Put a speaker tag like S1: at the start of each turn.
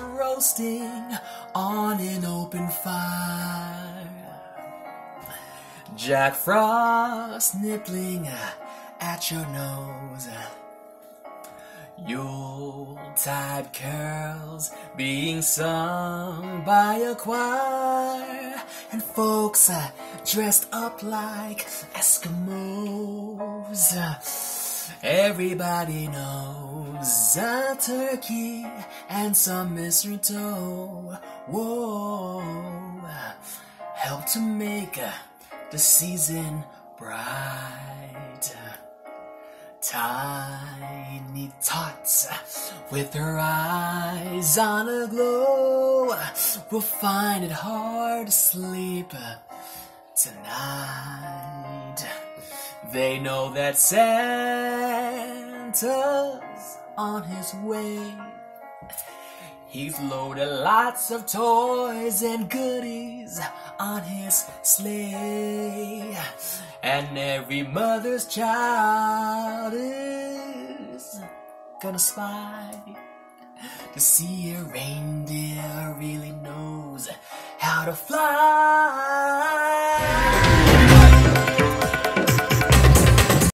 S1: roasting on an open fire. Jack Frost nibbling at your nose. Yuletide carols being sung by a choir, and folks dressed up like Eskimos. Everybody knows a turkey and some mistletoe. Whoa, help to make uh, the season bright. Tiny tots with her eyes on a glow will find it hard to sleep tonight. They know that Santa's on his way. He's loaded lots of toys and goodies on his sleigh. And every mother's child is gonna spy to see a reindeer really knows how to fly.